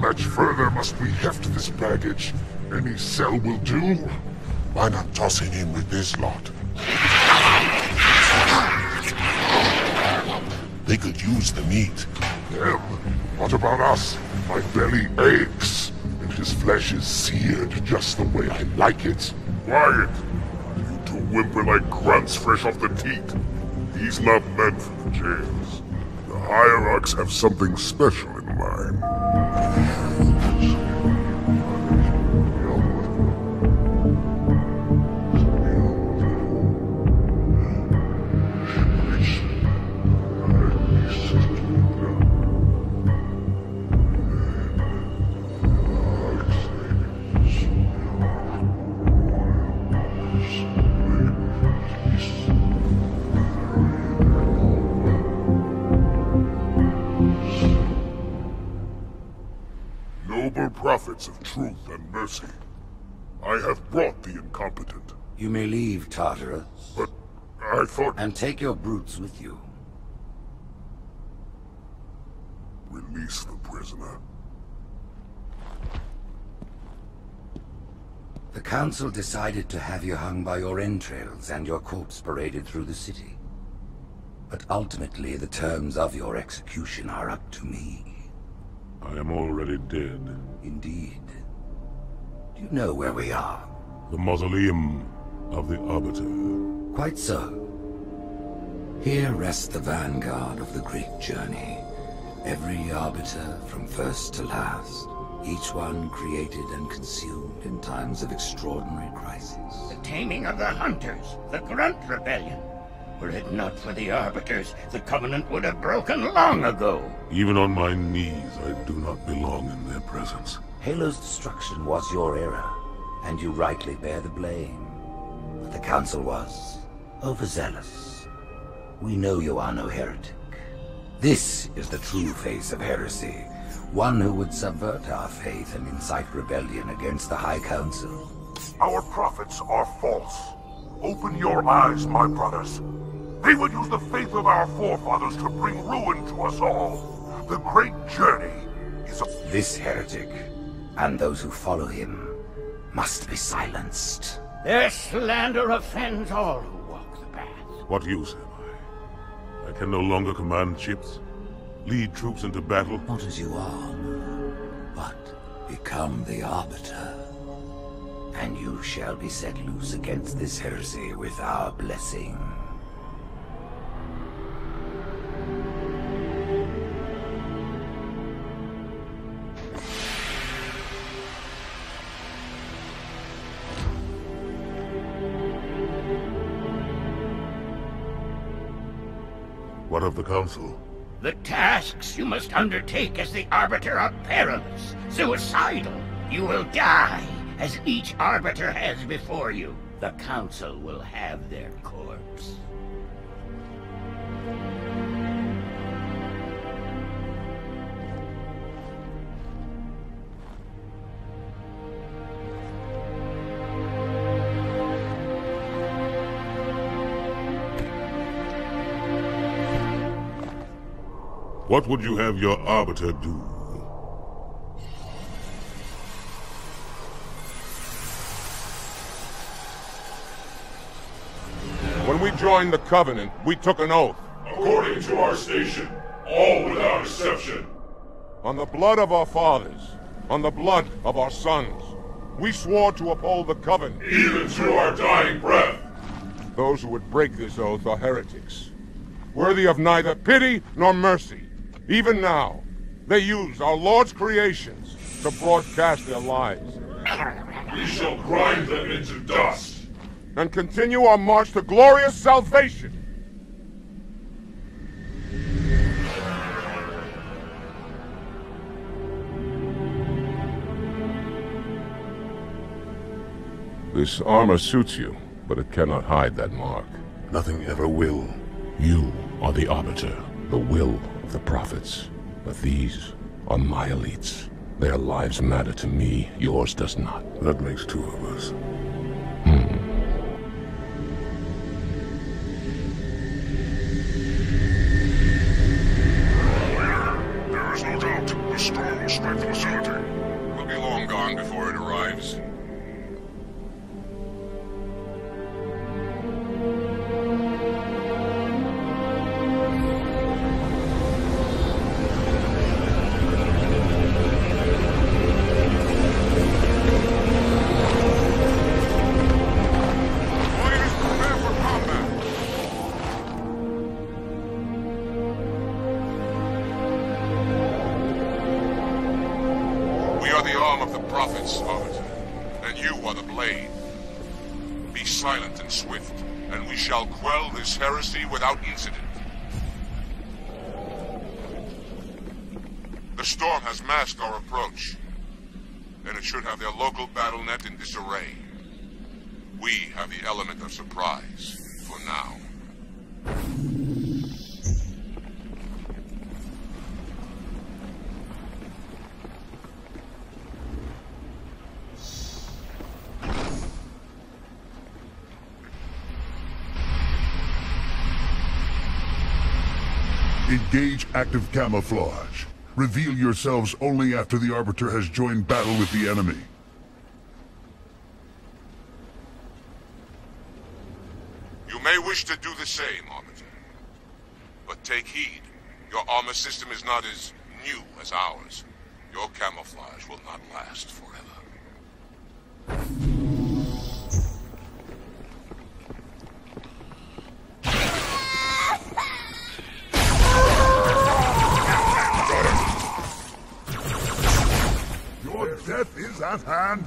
Much further must we heft this baggage? Any cell will do. Why not toss it in with this lot? They could use the meat. Them? What about us? My belly aches, and his flesh is seared just the way I like it. Quiet! You two whimper like grunts fresh off the teat. He's not meant for the jails. The Hierarchs have something special in mind. You may leave, Tartarus, but I thought and take your brutes with you. release the prisoner. The Council decided to have you hung by your entrails and your corpse paraded through the city. But ultimately, the terms of your execution are up to me. I am already dead. Indeed. Do you know where we are? The mausoleum of the Arbiter. Quite so. Here rests the vanguard of the great journey. Every arbiter from first to last. Each one created and consumed in times of extraordinary crisis. The taming of the Hunters, the Grunt Rebellion. Were it not for the Arbiters, the Covenant would have broken long ago. Even on my knees, I do not belong in their presence. Halo's destruction was your error, and you rightly bear the blame. The Council was overzealous. We know you are no heretic. This is the true face of heresy. One who would subvert our faith and incite rebellion against the High Council. Our prophets are false. Open your eyes, my brothers. They would use the faith of our forefathers to bring ruin to us all. The great journey is a... This heretic, and those who follow him, must be silenced. Their slander offends all who walk the path. What use am I? I can no longer command ships, lead troops into battle. Not as you are, no, but become the Arbiter. And you shall be set loose against this heresy with our blessing. Of the Council? The tasks you must undertake as the Arbiter are perilous, suicidal. You will die, as each Arbiter has before you. The Council will have their corpse. What would you have your Arbiter do? When we joined the Covenant, we took an oath. According to our station, all without exception. On the blood of our fathers, on the blood of our sons, we swore to uphold the Covenant. Even to our dying breath. Those who would break this oath are heretics, worthy of neither pity nor mercy. Even now, they use our Lord's creations to broadcast their lies We shall grind them into dust. and continue our march to glorious salvation. This armor suits you, but it cannot hide that mark. Nothing ever will. You are the Arbiter, the will of the prophets, but these are my elites. Their lives matter to me, yours does not. That makes two of us. Hmm. There is no doubt the storm will strike the facility. We'll be long gone before it arrives. Storm has masked our approach, and it should have their local battle net in disarray. We have the element of surprise, for now. Engage active camouflage. Reveal yourselves only after the Arbiter has joined battle with the enemy. You may wish to do the same, Arbiter. But take heed. Your armor system is not as new as ours. Your camouflage will not last forever. Death is at hand.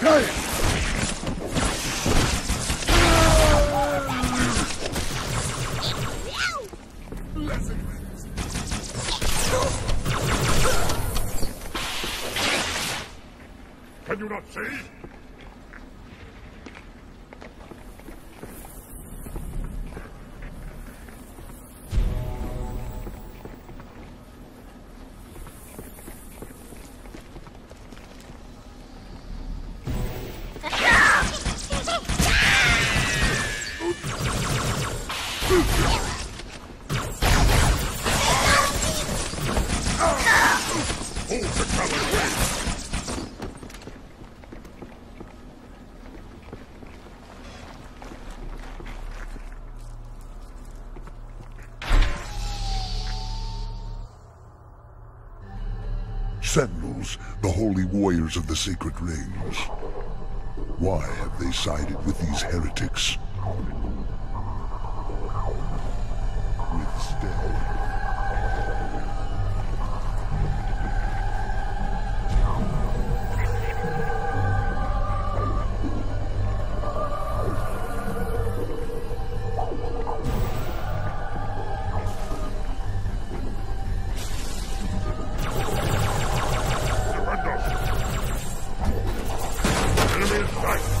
Can Sentinels, the holy warriors of the sacred rings. Why have they sided with these heretics? With. Enemy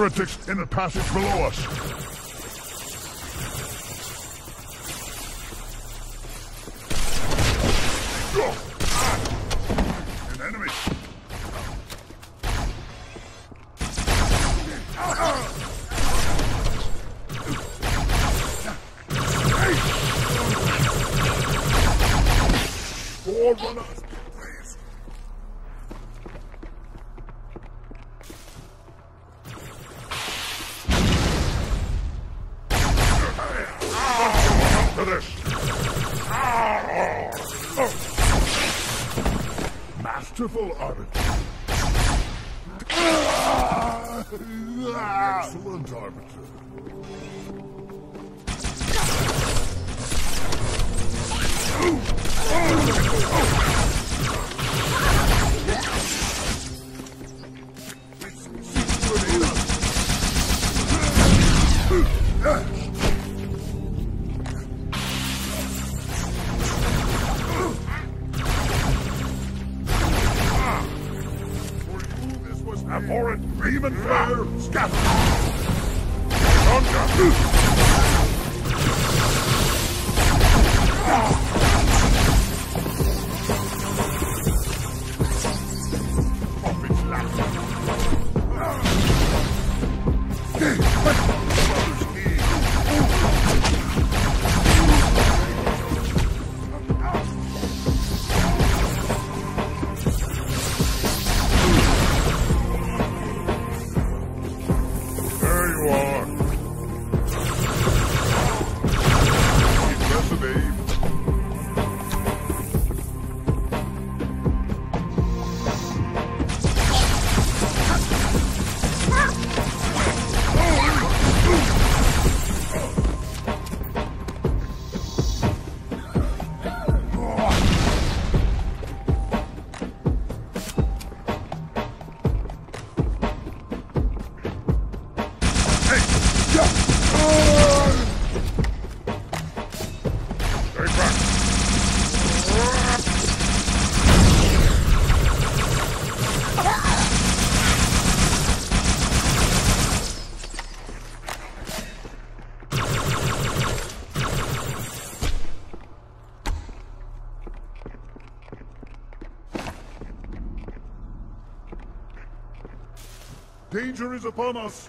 heretics in the passage below us. Supomos.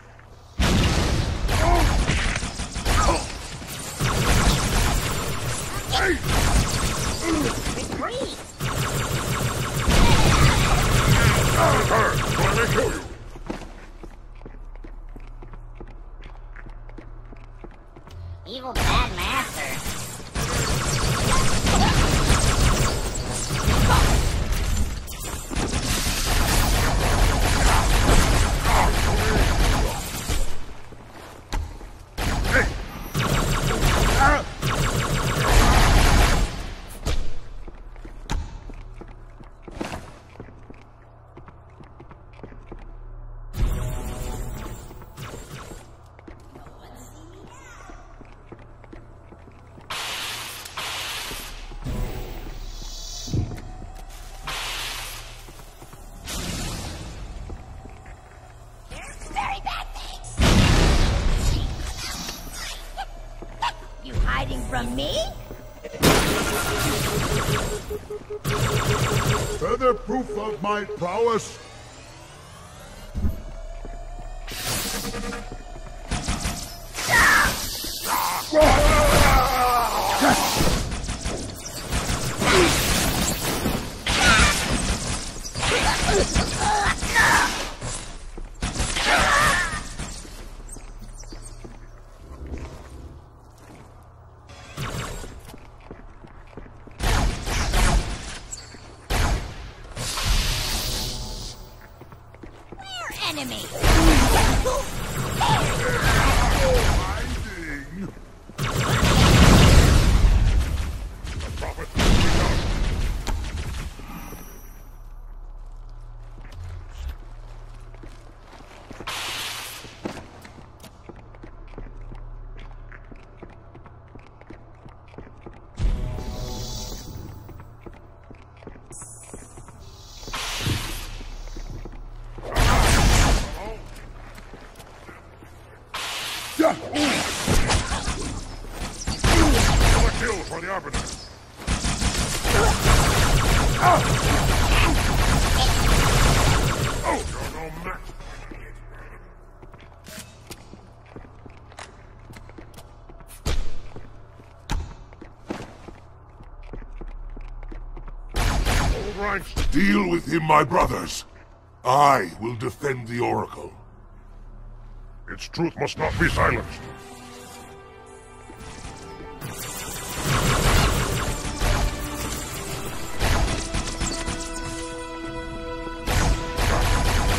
Evil bad master. You hiding from me? Further proof of my prowess Deal with him, my brothers. I will defend the Oracle. Its truth must not be silenced.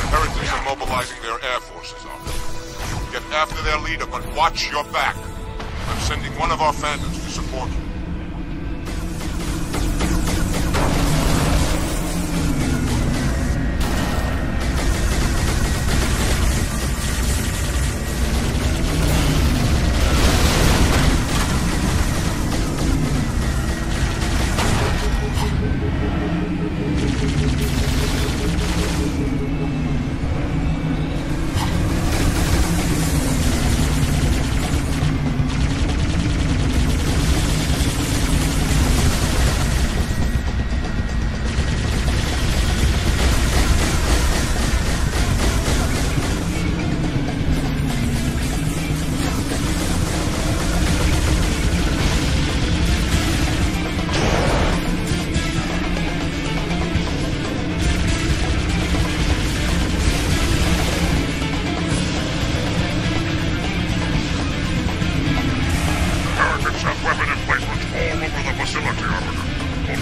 Heretics are mobilizing their air forces on. Get after their leader, but watch your back. I'm sending one of our phantoms to support you.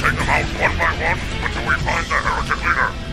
Take them out one by one until we find the heretic leader.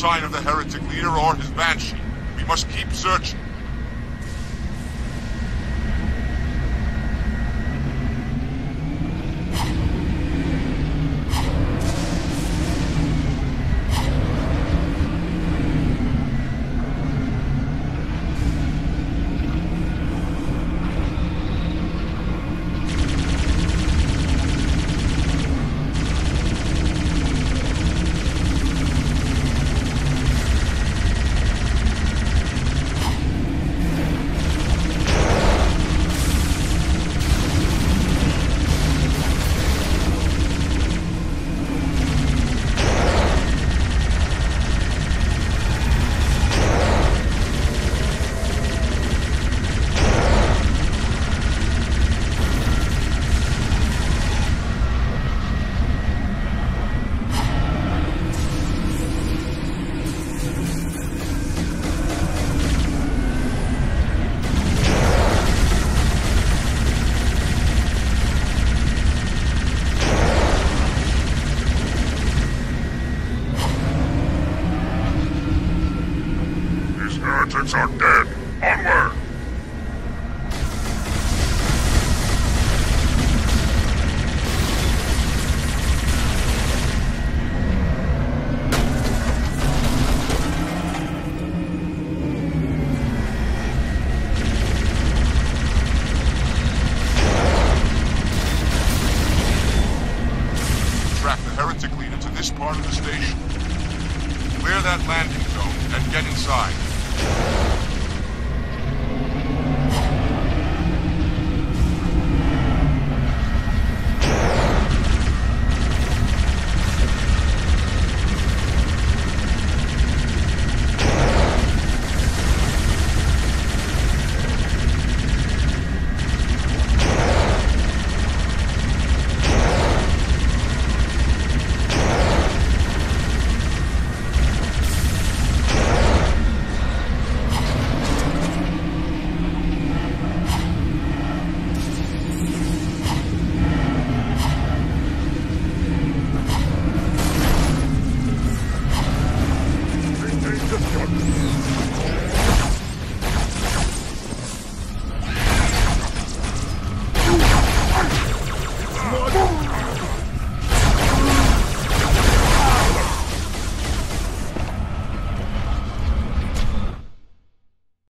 Sign of the heretic leader or his banshee. We must keep searching. are dead. Onward!